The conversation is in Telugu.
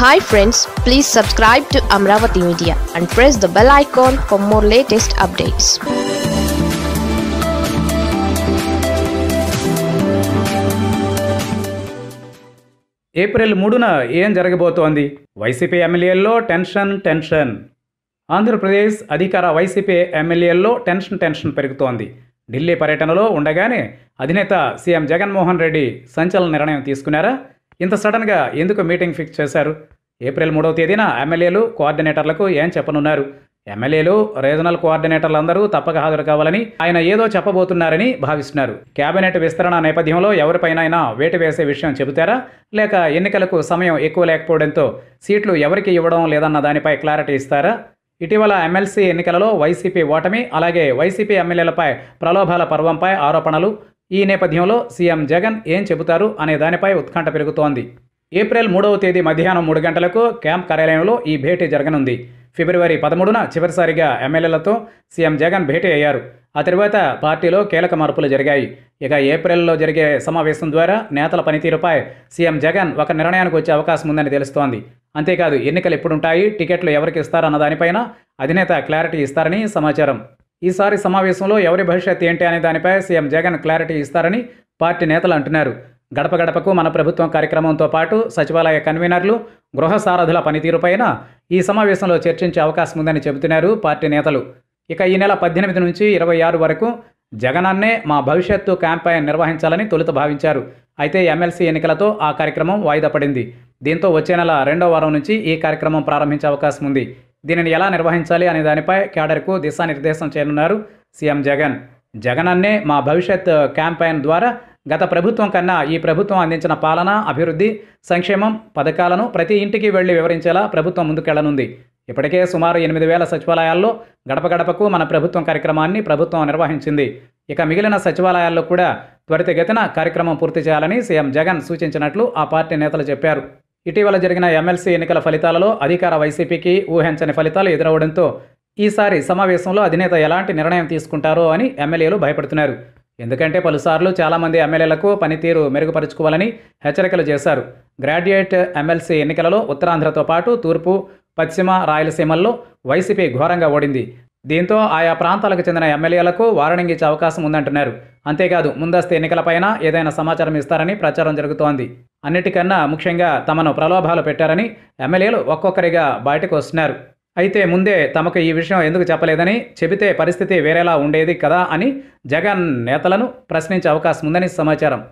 Hi friends please subscribe to Amaravati media and press the bell icon for more latest updates April మూడున ఏం జరగబోతోంది? వైసీపీ ఎమ్మెల్యేల్లో టెన్షన్ టెన్షన్. ఆంధ్రప్రదేశ్ అధికార వైసీపీ ఎమ్మెల్యేల్లో టెన్షన్ టెన్షన్ పెరుగుతోంది. ఢిల్లీ పర్యటనలో ఉండగానే అధినేత సీఎం జగన్మోహన్ రెడ్డి సంచలన నిర్ణయం తీసుకున్నారా? ఇంత సడన్గా ఎందుకు మీటింగ్ ఫిక్స్ చేశారు? ఏప్రిల్ మూడవ తేదీన ఎమ్మెల్యేలు కోఆర్డినేటర్లకు ఏం చెప్పనున్నారు? ఎమ్మెల్యేలు రీజనల్ కోఆర్డినేటర్లందరూ తప్పక హాజరు కావాలని ఆయన ఏదో చెప్పబోతున్నారని భావిస్తున్నారు. కేబినెట్ విస్తరణ నేపథ్యంలో ఎవరిపైనైనా వేటు వేసే విషయం చెబుతారా? లేక ఎన్నికలకు సమయం ఎక్కువ లేకపోవడంతో సీట్లు ఎవరికి ఇవ్వడం లేదన్న దానిపై క్లారిటీ ఇస్తారా? ఇటీవల ఎమ్మెల్సీ ఎన్నికలలో వైసీపీ ఓటమి అలాగే వైసీపీ ఎమ్మెల్యేలపై ప్రలోభాల పర్వంపై ఆరోపణలు ఈ నేపథ్యంలో సీఎం జగన్ ఏం చెబుతారు అనే దానిపై ఉత్కంఠ పెరుగుతోంది. ఏప్రిల్ మూడవ తేదీ మధ్యాహ్నం మూడు గంటలకు క్యాంప్ కార్యాలయంలో ఈ భేటీ జరగనుంది. ఫిబ్రవరి పదమూడున చివరిసారిగా ఎమ్మెల్యేలతో సీఎం జగన్ భేటీ అయ్యారు. ఆ తర్వాత పార్టీలో కీలక మార్పులు జరిగాయి. ఇక ఏప్రిల్లో జరిగే సమావేశం ద్వారా నేతల పనితీరుపై సీఎం జగన్ ఒక నిర్ణయానికి వచ్చే అవకాశం ఉందని తెలుస్తోంది. అంతేకాదు ఎన్నికలు ఎప్పుడుంటాయి టికెట్లు ఎవరికి ఇస్తారన్న దానిపైన అధినేత క్లారిటీ ఇస్తారని సమాచారం. ఈసారి సమావేశంలో ఎవరి భవిష్యత్ ఏంటి అనే దానిపై సీఎం జగన్ క్లారిటీ ఇస్తారని పార్టీ నేతలు అంటున్నారు. గడప గడపకు మన ప్రభుత్వం కార్యక్రమంతో పాటు సచివాలయ కన్వీనర్లు గృహ సారథుల పనితీరుపైన ఈ సమావేశంలో చర్చించే అవకాశం ఉందని చెబుతున్నారు పార్టీ నేతలు. ఇక ఈ నెల పద్దెనిమిది నుంచి ఇరవై ఆరు వరకు జగనన్నే మా భవిష్యత్తు క్యాంపెయిన్ నిర్వహించాలని తొలుత భావించారు. అయితే ఎమ్మెల్సీ ఎన్నికలతో ఆ కార్యక్రమం వాయిదా పడింది. దీంతో వచ్చే నెల రెండో వారం నుంచి ఈ కార్యక్రమం ప్రారంభించే అవకాశం ఉంది. దీనిని ఎలా నిర్వహించాలి అనే దానిపై క్యాడర్కు దిశానిర్దేశం చేయనున్నారు సీఎం జగన్. జగన్ అన్నే మా భవిష్యత్ క్యాంపెయిన్ ద్వారా గత ప్రభుత్వం కన్నా ఈ ప్రభుత్వం అందించిన పాలన అభివృద్ధి సంక్షేమం పథకాలను ప్రతి ఇంటికి వెళ్ళి వివరించేలా ప్రభుత్వం ముందుకెళ్ళనుంది. ఇప్పటికే సుమారు ఎనిమిది వేల సచివాలయాల్లో గడప గడపకు మన ప్రభుత్వం కార్యక్రమాన్ని ప్రభుత్వం నిర్వహించింది. ఇక మిగిలిన సచివాలయాల్లో కూడా త్వరితగతిన కార్యక్రమం పూర్తి చేయాలని సీఎం జగన్ సూచించినట్లు ఆ పార్టీ నేతలు చెప్పారు. ఇటీవల జరిగిన ఎమ్మెల్సీ ఎన్నికల ఫలితాలలో అధికార వైసీపీకి ఊహించని ఫలితాలు ఎదురవడంతో ఈసారి సమావేశంలో అధినేత ఎలాంటి నిర్ణయం తీసుకుంటారో అని ఎమ్మెల్యేలు భయపడుతున్నారు. ఎందుకంటే పలుసార్లు చాలామంది ఎమ్మెల్యేలకు పనితీరు మెరుగుపరుచుకోవాలని హెచ్చరికలు చేశారు. గ్రాడ్యుయేట్ ఎమ్మెల్సీ ఎన్నికలలో ఉత్తరాంధ్రతో పాటు తూర్పు పశ్చిమ రాయలసీమల్లో వైసీపీ ఘోరంగా ఓడింది. దీంతో ఆయా ప్రాంతాలకు చెందిన ఎమ్మెల్యేలకు వార్నింగ్ ఇచ్చే అవకాశం ఉందంటున్నారు. అంతేకాదు ముందస్తు ఎన్నికలపైన ఏదైనా సమాచారం ఇస్తారని ప్రచారం జరుగుతోంది. అన్నిటికన్నా ముఖ్యంగా తమను ప్రలోభాలు పెట్టారని ఎమ్మెల్యేలు ఒక్కొక్కరిగా బయటకు వస్తున్నారు. అయితే ముందే తమకు ఈ విషయం ఎందుకు చెప్పలేదని చెబితే పరిస్థితి వేరేలా ఉండేది కదా అని జగన్ నేతలను ప్రశ్నించే అవకాశం ఉందని సమాచారం.